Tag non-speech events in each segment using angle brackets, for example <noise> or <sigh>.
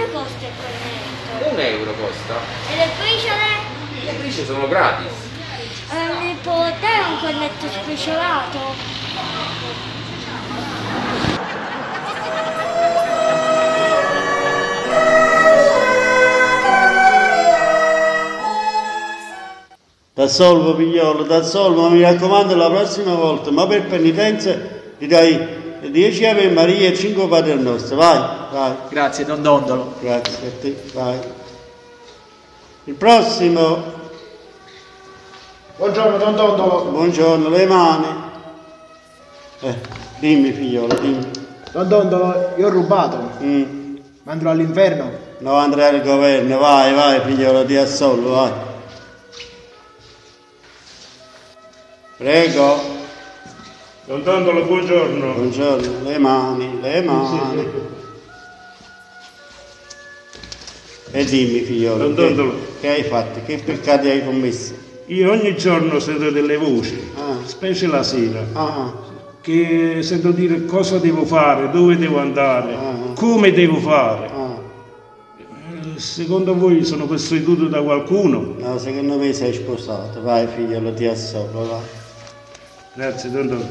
Quanto costa il cornetto? Un euro costa. E le briciole? Le briciole sono gratis. Eh, mi può dare un cornetto sbriciolato? T'assolvo figliolo, t'assolvo, ma mi raccomando la prossima volta, ma per penitenza ti dai 10 Ave Maria e 5 Padre Nostro, vai, vai. Grazie, Don Dondolo. Grazie a te, vai. Il prossimo, Buongiorno, Don Dondolo. buongiorno, le mani. Eh, dimmi figliolo, dimmi. Don Dondolo, io ho rubato. Mm. Ma andrò all'inferno. No, andrai al governo, vai, vai figliolo, ti assolvo, vai. Prego, Don Dondolo, buongiorno. buongiorno, le mani, le mani. E dimmi figliolo, che, che hai fatto? Che peccati hai commesso? Io ogni giorno sento delle voci, Ah. specie la sera, Ah, che sento dire cosa devo fare, dove devo andare, Ah. come devo fare. ah. Eh, Secondo voi sono posseduto da qualcuno? No, secondo me sei sposato. Vai figliolo, ti assolvo, vai. Grazie, Don Dondolo.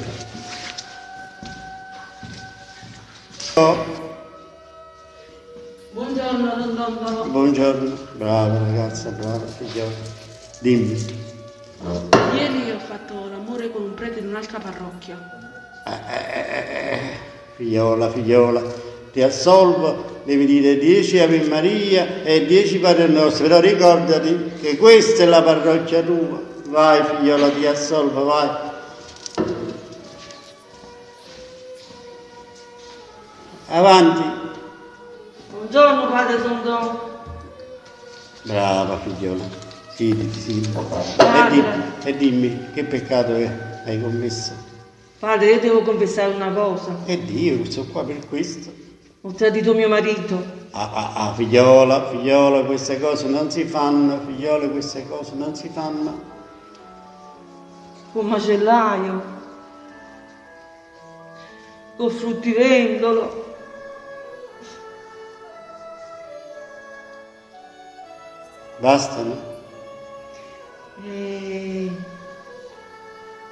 Buongiorno, Don Dondolo. Buongiorno. Brava ragazza, brava figliolo. Dimmi. Ieri ho fatto l'amore con un prete in un'altra parrocchia. Eh, figliola, figliola, ti assolvo, devi dire 10 Ave Maria e 10 Padre Nostro, però ricordati che questa è la parrocchia tua. Vai figliola, ti assolvo, vai. Avanti. Buongiorno, padre Dondolo. Brava figliola, siediti, siediti. E dimmi, e dimmi, che peccato hai commesso? Padre, io devo confessare una cosa. E Dio, sono qua per questo. Ho tradito mio marito. Ah, ah, ah, figliola, figliola, queste cose non si fanno, figliola, queste cose non si fanno. Col macellaio. Col fruttivendolo. Basta, no? E...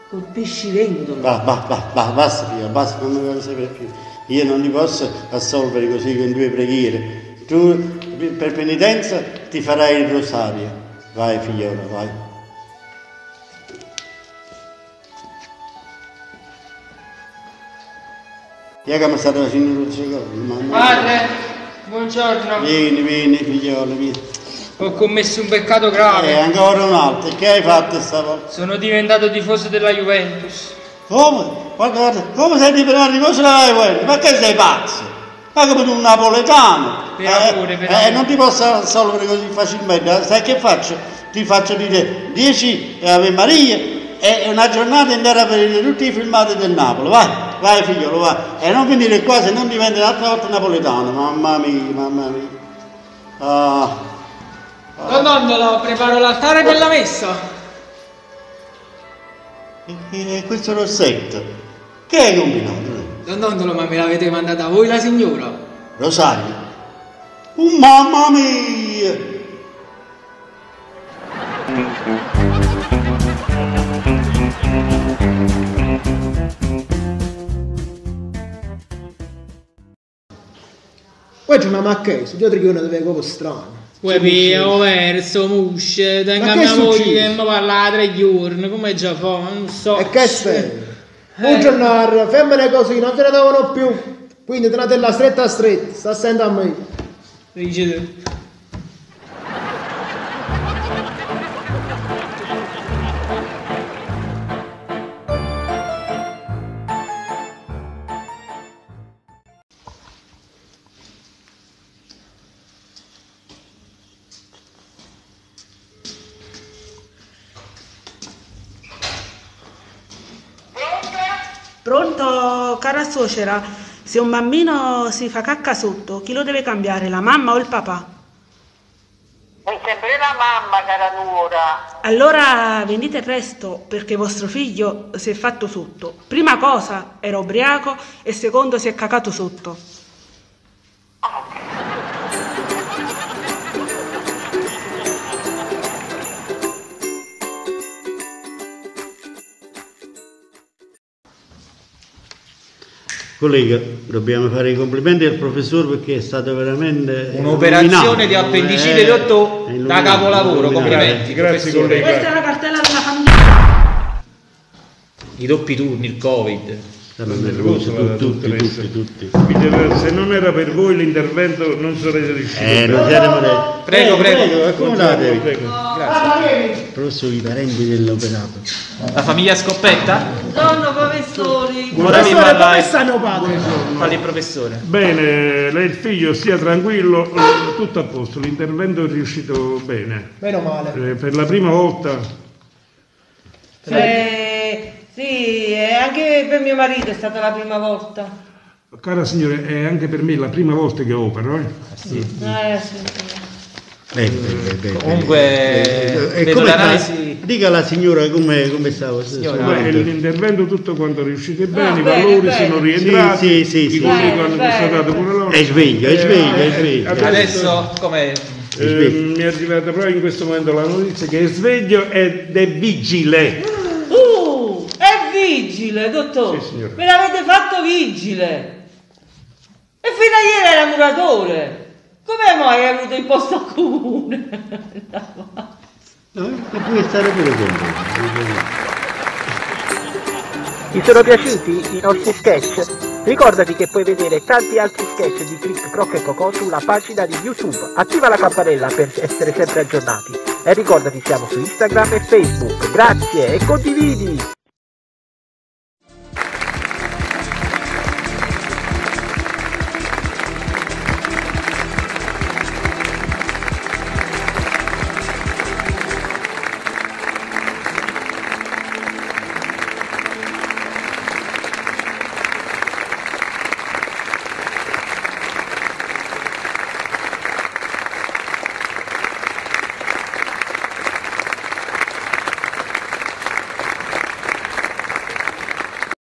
Col pescivendolo. Va, va, va, va, basta, figliola, basta, non mi voglio sapere più. Io non li posso assolvere così con due preghiere. Tu per penitenza ti farai il rosario. Vai, figliola, vai. Io che mi state facendo mia. Padre, buongiorno. Vieni, vieni, figliola, vieni. Ho commesso un peccato E grave. ancora un altro, che hai fatto stavolta? Sono diventato tifoso della Juventus. Come? Guarda, guarda, come sei diventato tifoso della Juventus? Ma che sei pazzo? Ma come un napoletano? Per Eh, amore, per eh, amore. non ti posso assolvere così facilmente. Sai che faccio? Ti faccio dire 10 Ave Maria e una giornata intera per vedere tutti i filmati del Napoli. Vai, vai figliolo, vai. E non venire qua se non diventi un'altra volta napoletano. Mamma mia, mamma mia. Ah. Don Dondolo, preparo l'altare per la messa. E, e questo rossetto? Che hai combinato? Don Dondolo, ma me l'avete mandata voi la signora? Rosario. Oh, mamma mia! Poi c'è una macchese, io ti dico delle cose strane. Uè, pio, verso, musce, a mia moglie che mi parla tre giorni, come già fa, non so. E che stai? Eh. Un giornale, femmine così, non se ne davano più. Quindi tenetela stretta a stretta, sta sempre a me. Dici tu. Pronto, cara suocera? Se un bambino si fa cacca sotto, chi lo deve cambiare, la mamma o il papà? È sempre la mamma, cara nuora. Allora venite presto perché vostro figlio si è fatto sotto. Prima cosa era ubriaco e secondo si è cacato sotto. Collega, dobbiamo fare i complimenti al professor perché è stato veramente Un'operazione di appendicite, Eh, dottor, è da capolavoro, complimenti. Grazie, professore. collega. Questa è la cartella della famiglia. I doppi turni, il covid. Nervoso, tutti, tutti, tutti, tutti. Se non era per voi l'intervento non sarete riusciti. Eh, non siamo re- Prego, prego. accomodate. Prego. Professor, i parenti dell'operato. La famiglia scoppetta? Nonno, professori. Mi Professore, come il- stanno padre? Parli il professore. Bene, lei il figlio stia tranquillo, eh, tutto a posto, l'intervento è riuscito bene. Meno male. Eh, per la prima volta, Eh, sì, e anche per mio marito è stata la prima volta. cara signore, è anche per me la prima volta che opero. Eh. Eh, sì. Bene, bene, bene. Comunque, Eh, e sta? l'analisi- Dica alla signora come, come momento. l'intervento tutto quanto riuscite bene, i bene, valori bene. sono rientrati, Sì, sì, sì, i sì. colleghi Bene, hanno bene. constatato pure loro. È sveglio, è sveglio, è sveglio. Adesso, come... Eh, mi è arrivata proprio in questo momento la notizia che è sveglio ed è vigile. Uh, è vigile, dottor. Sì, signora. Me l'avete fatto vigile. E fino a ieri era muratore. Come mai hai avuto il posto <laughs> comune? No, e puoi stare pure con me. Ti sono piaciuti i nostri sketch? Ricordati che puoi vedere tanti altri sketch di Click, Croc e Cocò sulla pagina di YouTube. Attiva la campanella per essere sempre aggiornati. E ricordati siamo su Instagram e Facebook. Grazie e condividi!